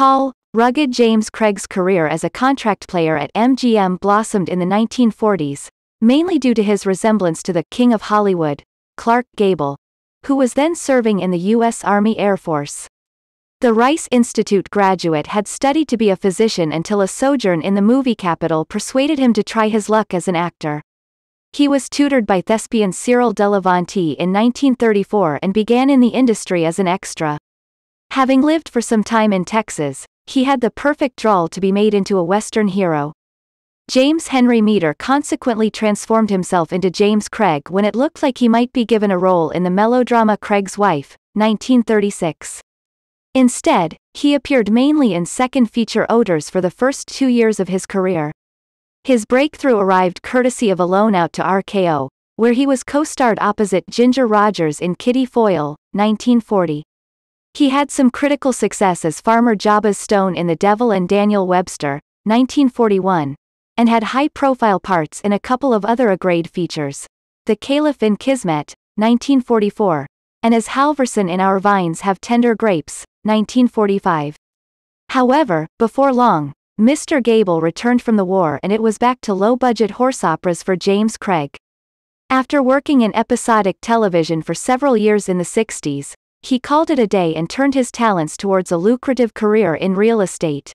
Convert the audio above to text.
tall, rugged James Craig's career as a contract player at MGM blossomed in the 1940s, mainly due to his resemblance to the King of Hollywood, Clark Gable, who was then serving in the U.S. Army Air Force. The Rice Institute graduate had studied to be a physician until a sojourn in the movie capital persuaded him to try his luck as an actor. He was tutored by thespian Cyril Delevanti in 1934 and began in the industry as an extra. Having lived for some time in Texas, he had the perfect drawl to be made into a Western hero. James Henry Meador consequently transformed himself into James Craig when it looked like he might be given a role in the melodrama Craig's Wife, 1936. Instead, he appeared mainly in second feature oaters for the first two years of his career. His breakthrough arrived courtesy of A Loan Out to RKO, where he was co-starred opposite Ginger Rogers in Kitty Foyle, 1940. He had some critical success as Farmer Jabez Stone in The Devil and Daniel Webster, 1941, and had high-profile parts in a couple of other A-grade features. The Caliph in Kismet, 1944, and as Halverson in Our Vines Have Tender Grapes, 1945. However, before long, Mr. Gable returned from the war and it was back to low-budget horse operas for James Craig. After working in episodic television for several years in the 60s, he called it a day and turned his talents towards a lucrative career in real estate.